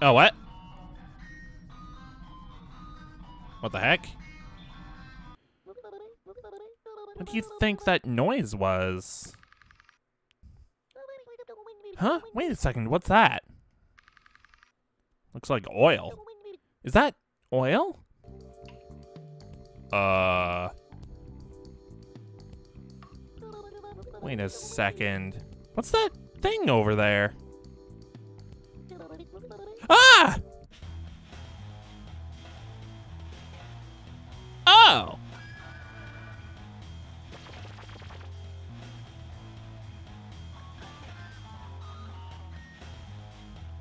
Oh, what? What the heck? What do you think that noise was? Huh? Wait a second, what's that? Looks like oil. Is that oil? Uh. Wait a second. What's that thing over there? Ah! Oh!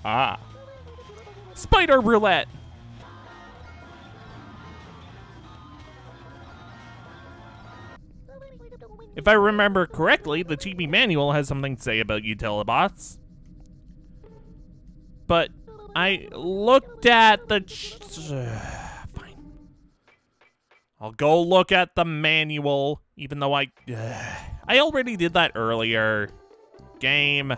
Ah. Spider roulette! If I remember correctly, the TV manual has something to say about Utilibots. But I looked at the. Fine. I'll go look at the manual, even though I. I already did that earlier. Game.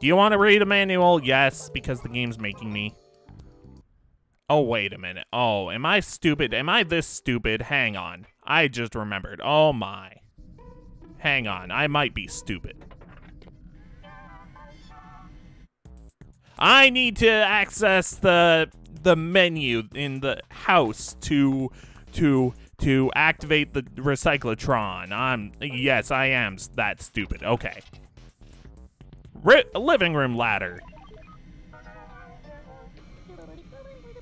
Do you want to read a manual? Yes, because the game's making me. Oh, wait a minute. Oh, am I stupid? Am I this stupid? Hang on. I just remembered. Oh my. Hang on. I might be stupid. I need to access the the menu in the house to to to activate the recyclotron. I'm yes, I am that stupid. Okay. Ri living room ladder.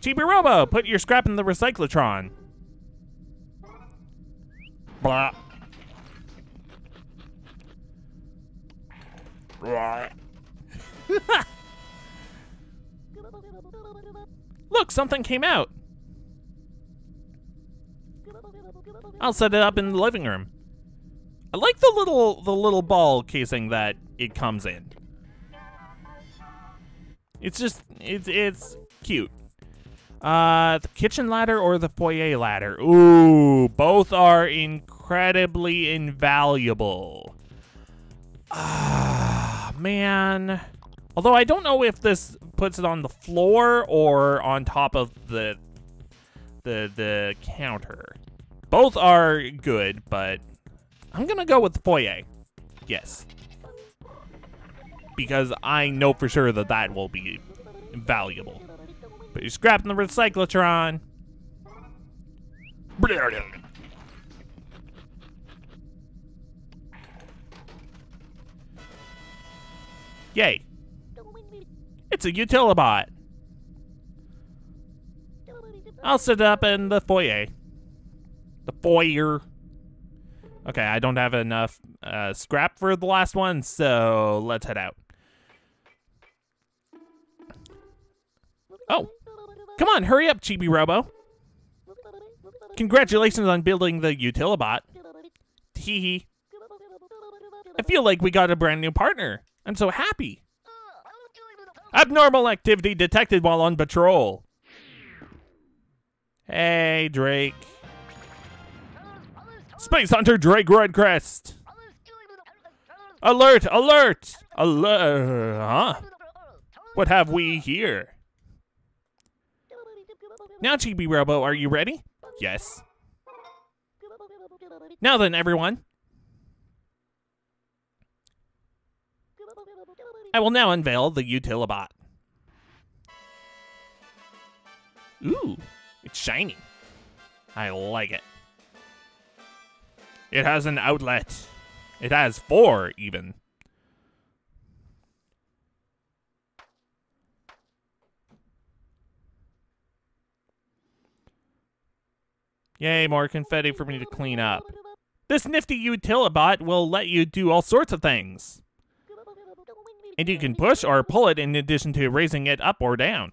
Chibi Robo, put your scrap in the recyclotron. Blah. Blah. Look, something came out. I'll set it up in the living room. I like the little the little ball casing that it comes in. It's just it's it's cute. Uh, the kitchen ladder or the foyer ladder? Ooh, both are incredibly invaluable. Ah, man. Although I don't know if this puts it on the floor or on top of the the the counter. Both are good, but I'm gonna go with the foyer. Yes. Because I know for sure that that will be valuable. But you're scrapping the recyclotron. Yay. It's a Utilibot. I'll sit up in the foyer. The foyer. Okay, I don't have enough uh, scrap for the last one, so let's head out. Oh, come on, hurry up, Chibi Robo. Congratulations on building the Utilibot. Teehee. I feel like we got a brand new partner. I'm so happy. Abnormal activity detected while on patrol. Hey, Drake. Space Hunter Drake Redcrest. Alert! Alert! Alert! Huh? What have we here? Now, Chibi Robo, are you ready? Yes. Now then, everyone. I will now unveil the Utilibot. Ooh, it's shiny. I like it. It has an outlet. It has four, even. Yay, more confetti for me to clean up. This nifty Utilibot will let you do all sorts of things. And you can push or pull it in addition to raising it up or down.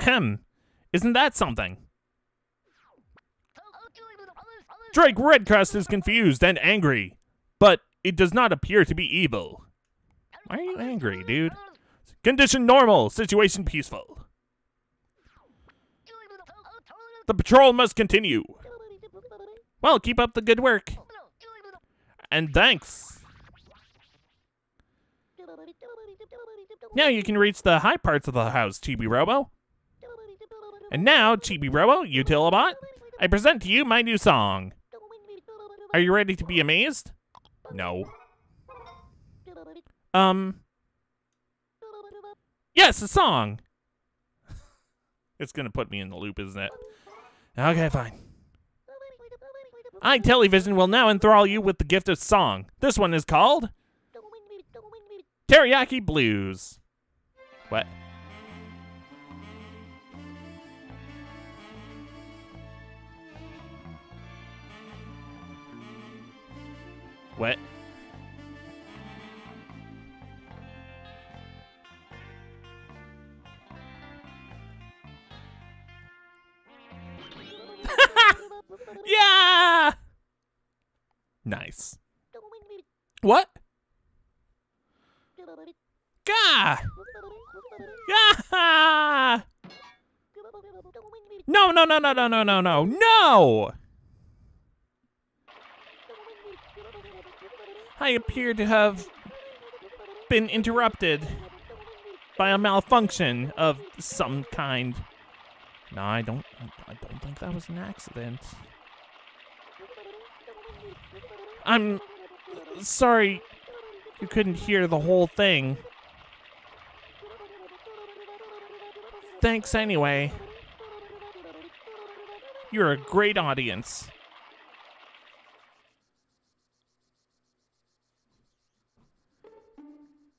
Ahem. Isn't that something? Drake Redcrest is confused and angry, but it does not appear to be evil. Why are you angry, dude? Condition normal, situation peaceful. The patrol must continue. Well, keep up the good work. And thanks. Now you can reach the high parts of the house, Chibi Robo. And now, Chibi Robo, Utilibot, I present to you my new song. Are you ready to be amazed? No. Um. Yes, a song. it's gonna put me in the loop, isn't it? Okay, fine. iTelevision will now enthrall you with the gift of song. This one is called Teriyaki Blues. What? What? yeah! Nice. What? Gah! No, no, no, no, no, no, no, no, no! I appear to have been interrupted by a malfunction of some kind. No, I don't. I don't think that was an accident. I'm sorry you couldn't hear the whole thing. Thanks anyway. You're a great audience.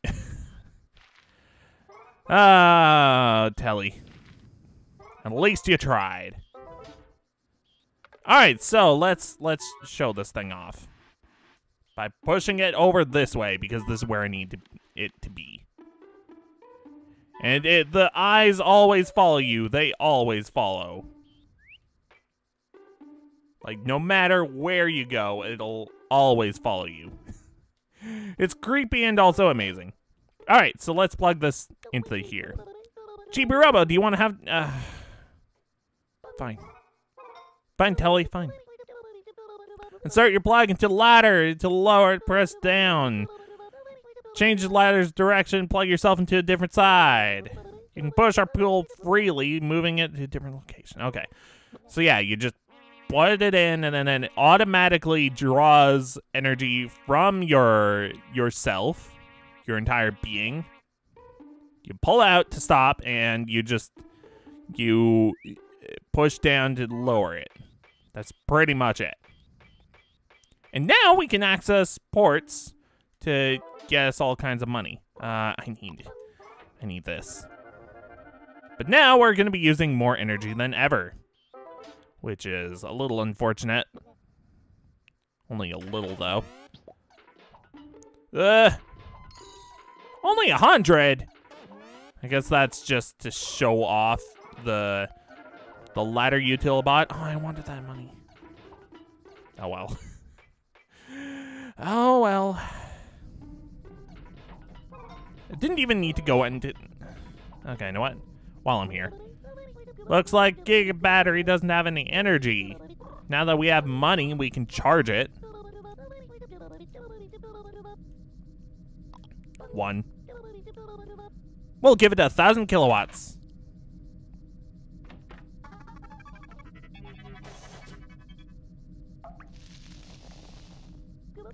Ah, Telly. At least you tried. All right, so let's let's show this thing off by pushing it over this way because this is where I need to. And it, the eyes always follow you. They always follow. Like no matter where you go, it'll always follow you. it's creepy and also amazing. All right, so let's plug this into here. Chibi Robo, do you want to have? Uh, fine. Fine, Telly, fine. Insert your plug into the ladder to lower it, press down. Change the ladder's direction, plug yourself into a different side. You can push or pull freely, moving it to a different location. Okay. So yeah, you just plug it in and then it automatically draws energy from your yourself your entire being. You pull out to stop, and you just you uh, push down to lower it. That's pretty much it. And now we can access ports to get us all kinds of money. Uh, I need, I need this. But now we're going to be using more energy than ever, which is a little unfortunate. Only a little, though. Ugh. Only a hundred? I guess that's just to show off the the ladder utilibot. Oh, I wanted that money. Oh well. oh well. I didn't even need to go into... Okay, you know what? While I'm here. Looks like Giga Battery doesn't have any energy. Now that we have money, we can charge it. One. We'll give it a thousand kilowatts.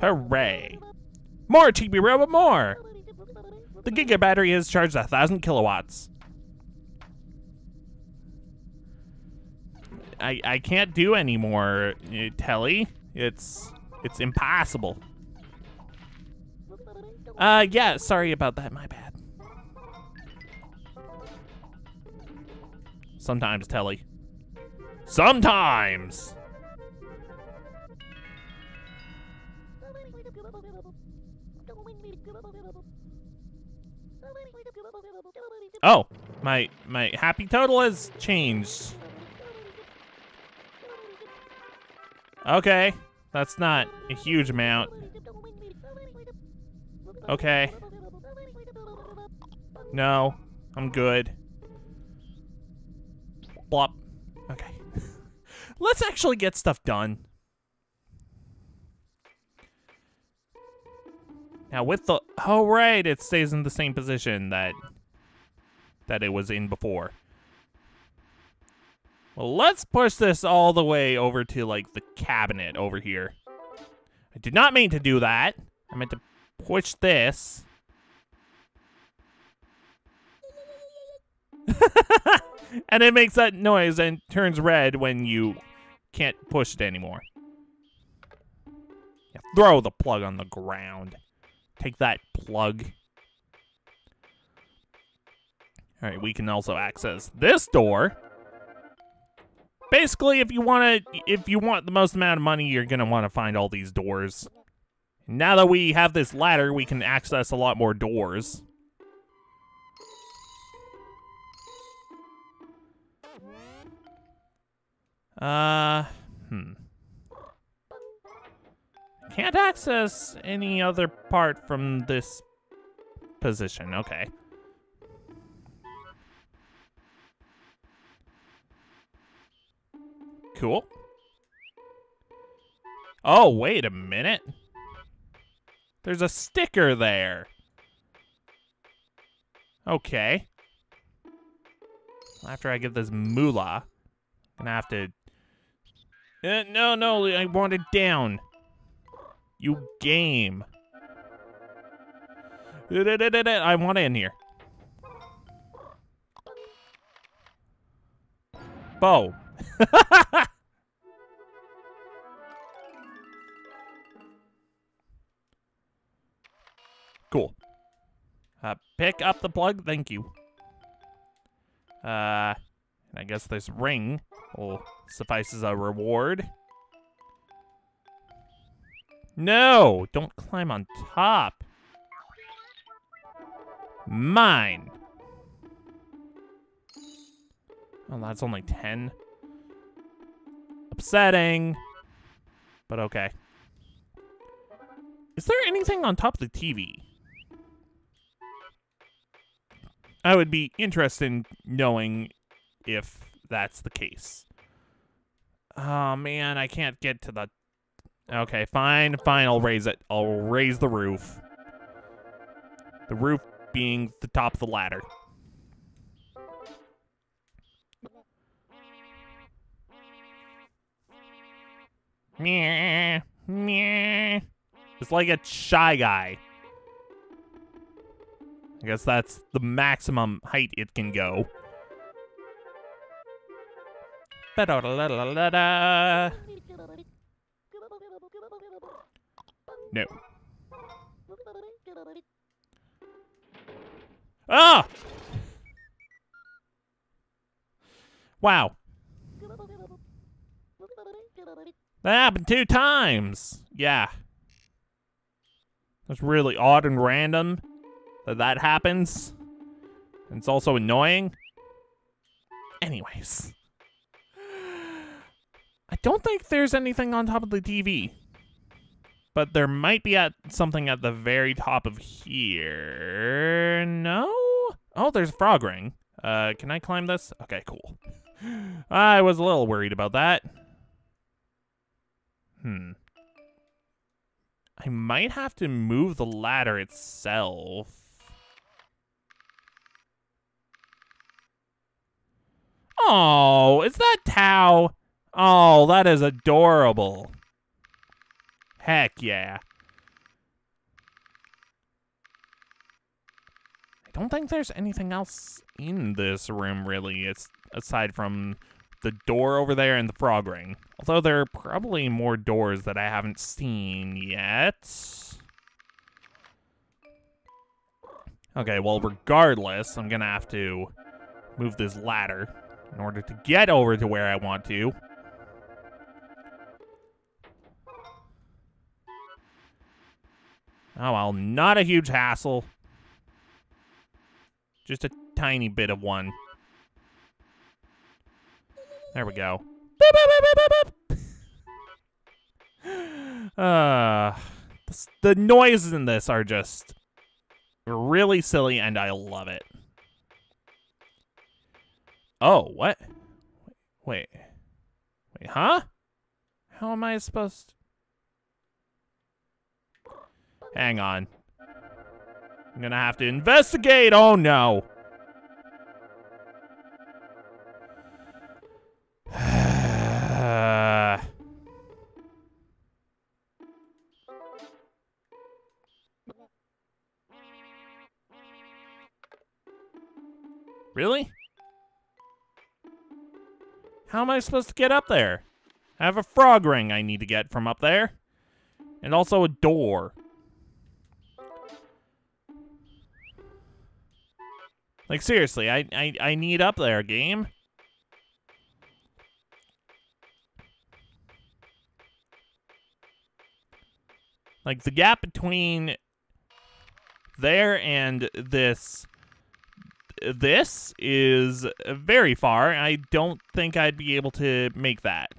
Hooray. More Chibi Robot, more! The Giga battery has charged a thousand kilowatts. I I can't do anymore, uh, Telly. It's it's impossible. Uh, yeah, sorry about that, my bad. Sometimes, Telly. Sometimes! Oh, my my happy total has changed. Okay, that's not a huge amount. Okay. No, I'm good. Blop. Okay. Let's actually get stuff done. Now with the oh right, it stays in the same position that that it was in before. Well, let's push this all the way over to like the cabinet over here. I did not mean to do that. I meant to push this. and it makes that noise and turns red when you can't push it anymore. Yeah, throw the plug on the ground. Take that plug. All right, we can also access this door. Basically, if you want to, if you want the most amount of money, you're gonna want to find all these doors. Now that we have this ladder, we can access a lot more doors. Uh, hmm. Can't access any other part from this position. Okay. Cool. Oh, wait a minute. There's a sticker there. Okay. After I get this moolah, I'm gonna have to... Uh, no, no, I want it down. You game. I want in here. Boom. cool. Uh, pick up the plug. Thank you. Uh, I guess this ring will suffice as a reward. No! Don't climb on top. Mine. Oh, that's only 10. Upsetting. But okay. Is there anything on top of the TV? I would be interested in knowing if that's the case. Oh man, I can't get to the Okay, fine, fine, I'll raise it. I'll raise the roof. The roof being the top of the ladder. Meh, meh. It's like a shy guy. I guess that's the maximum height it can go. No. Ah! Wow. That happened two times. Yeah. That's really odd and random that that happens. And it's also annoying. Anyways. I don't think there's anything on top of the TV. But there might be at something at the very top of here. No? Oh, there's a frog ring. Uh, can I climb this? Okay, cool. I was a little worried about that. Hmm. I might have to move the ladder itself. Oh, is that Tao? Oh, that is adorable. Heck yeah. I don't think there's anything else in this room, really. It's aside from the door over there and the frog ring. Although there are probably more doors that I haven't seen yet. Okay, well, regardless, I'm gonna have to move this ladder in order to get over to where I want to. Oh well, not a huge hassle. Just a tiny bit of one. There we go. Uh, the noises in this are just really silly, and I love it. Oh, what? Wait. Wait, huh? How am I supposed to... Hang on. I'm gonna have to investigate. Oh no. really? How am I supposed to get up there? I have a frog ring I need to get from up there. And also a door. Like, seriously, I, I, I need up there, game. Like, the gap between there and this this is very far. I don't think I'd be able to make that.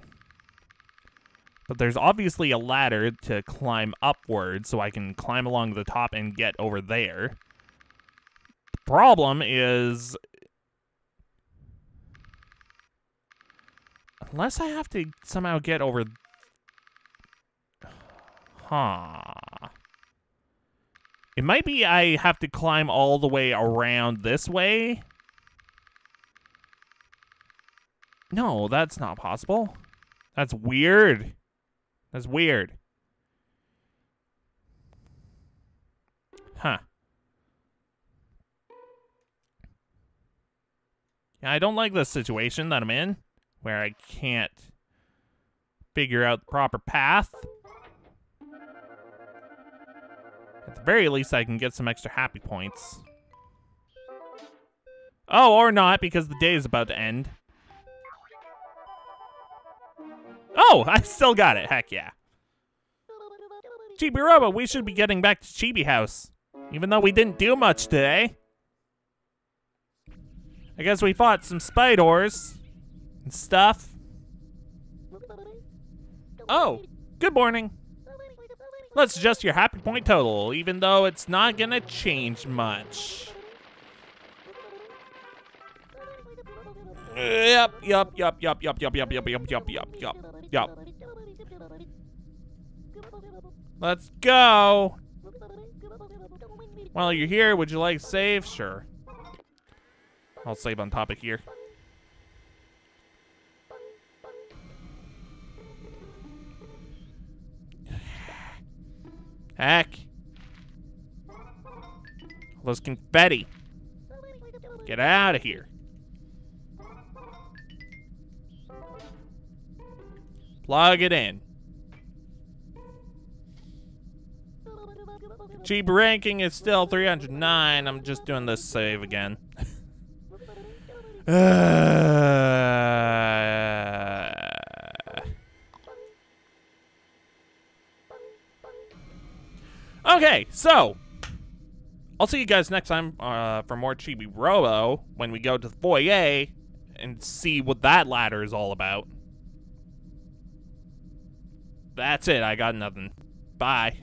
But there's obviously a ladder to climb upward so I can climb along the top and get over there. The problem is... Unless I have to somehow get over... Huh... It might be I have to climb all the way around this way. No, that's not possible. That's weird. That's weird. Huh. Yeah, I don't like this situation that I'm in, where I can't figure out the proper path. At the very least, I can get some extra happy points. Oh, or not, because the day is about to end. Oh, I still got it. Heck yeah. Chibi Robo, we should be getting back to Chibi House. Even though we didn't do much today. I guess we fought some spiders and stuff. Oh, good morning. Let's adjust your happy point total, even though it's not gonna change much. Yep, yep, yep, yep, yep, yep, yep, yep, yep, yep, yep, yep, yep. Let's go. While you're here, would you like save? Sure. I'll save on topic here. Heck. All those confetti. Get out of here. Plug it in. Chibi ranking is still 309. I'm just doing this save again. Okay, so I'll see you guys next time uh, for more Chibi Robo when we go to the foyer and see what that ladder is all about. That's it. I got nothing. Bye.